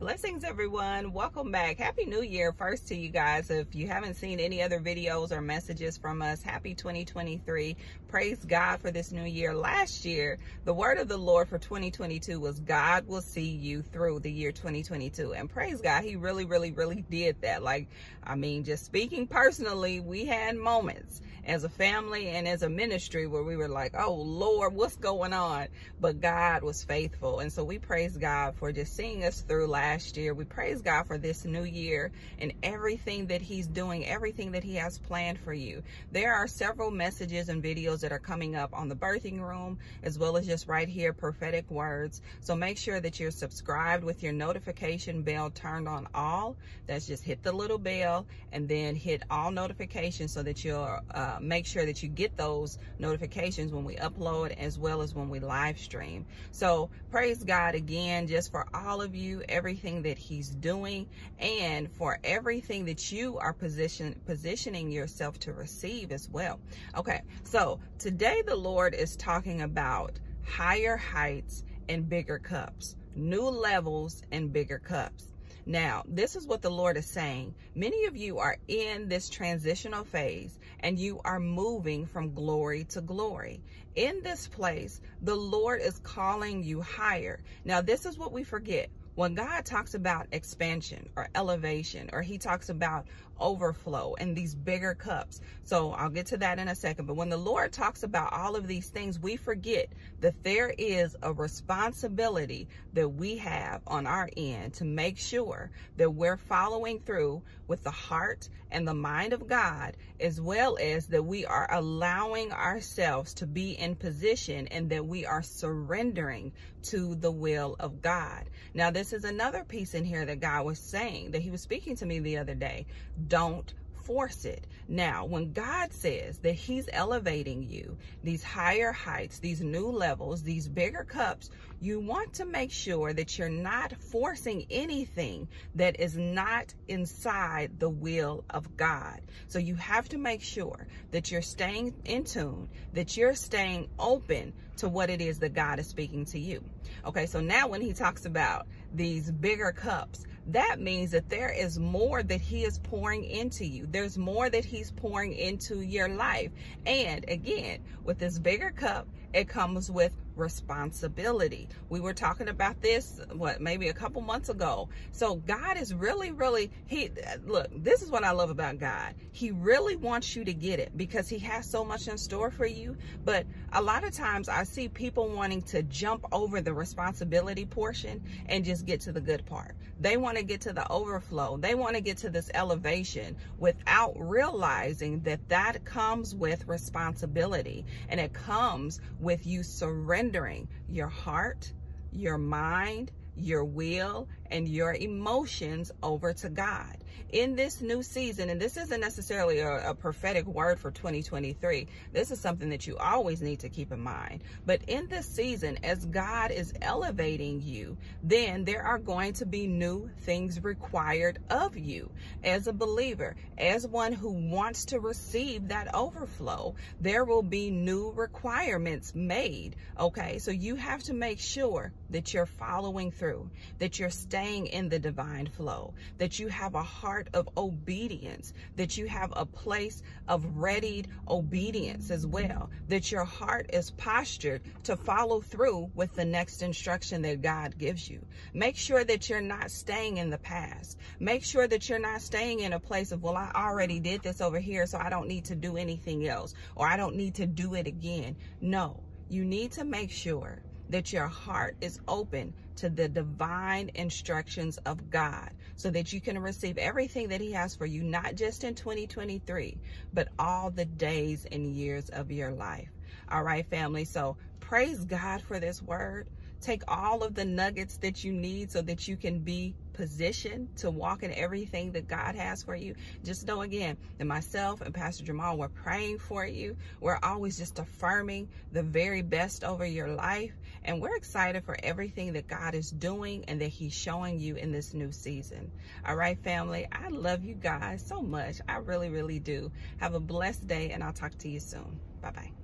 Blessings, everyone. Welcome back. Happy New Year first to you guys. If you haven't seen any other videos or messages from us, happy 2023. Praise God for this new year. Last year, the word of the Lord for 2022 was God will see you through the year 2022. And praise God, he really, really, really did that. Like, I mean, just speaking personally, we had moments as a family and as a ministry where we were like, oh Lord, what's going on? But God was faithful. And so we praise God for just seeing us through last last year. We praise God for this new year and everything that he's doing, everything that he has planned for you. There are several messages and videos that are coming up on the birthing room, as well as just right here, prophetic words. So make sure that you're subscribed with your notification bell turned on all. That's just hit the little bell and then hit all notifications so that you'll uh, make sure that you get those notifications when we upload as well as when we live stream. So praise God again, just for all of you, everything everything that he's doing and for everything that you are position, positioning yourself to receive as well. Okay, so today the Lord is talking about higher heights and bigger cups, new levels and bigger cups. Now, this is what the Lord is saying. Many of you are in this transitional phase and you are moving from glory to glory. In this place, the Lord is calling you higher. Now, this is what we forget when God talks about expansion or elevation, or he talks about overflow and these bigger cups. So I'll get to that in a second. But when the Lord talks about all of these things, we forget that there is a responsibility that we have on our end to make sure that we're following through with the heart and the mind of God, as well as that we are allowing ourselves to be in position and that we are surrendering to the will of God. Now, this is another piece in here that God was saying that he was speaking to me the other day. Don't force it. Now, when God says that he's elevating you, these higher heights, these new levels, these bigger cups, you want to make sure that you're not forcing anything that is not inside the will of God. So you have to make sure that you're staying in tune, that you're staying open to what it is that God is speaking to you. Okay, so now when he talks about these bigger cups, that means that there is more that he is pouring into you. There's more that he's pouring into your life. And again, with this bigger cup, it comes with responsibility. We were talking about this, what, maybe a couple months ago. So God is really, really, he, look, this is what I love about God. He really wants you to get it because he has so much in store for you. But a lot of times I see people wanting to jump over the responsibility portion and just get to the good part. They want to get to the overflow. They want to get to this elevation without realizing that that comes with responsibility and it comes with you surrendering your heart, your mind, your will, and your emotions over to God in this new season, and this isn't necessarily a, a, prophetic word for 2023, this is something that you always need to keep in mind. But in this season, as God is elevating you, then there are going to be new things required of you as a believer, as one who wants to receive that overflow. There will be new requirements made. Okay, so you have to make sure that you're following through, that you're staying in the divine flow, that you have a heart heart of obedience, that you have a place of readied obedience as well, that your heart is postured to follow through with the next instruction that God gives you. Make sure that you're not staying in the past. Make sure that you're not staying in a place of, well, I already did this over here, so I don't need to do anything else, or I don't need to do it again. No, you need to make sure that your heart is open to the divine instructions of God so that you can receive everything that he has for you, not just in 2023, but all the days and years of your life. All right, family. So praise God for this word. Take all of the nuggets that you need so that you can be positioned to walk in everything that God has for you. Just know again that myself and Pastor Jamal, we're praying for you. We're always just affirming the very best over your life. And we're excited for everything that God is doing and that he's showing you in this new season. All right, family, I love you guys so much. I really, really do. Have a blessed day and I'll talk to you soon. Bye-bye.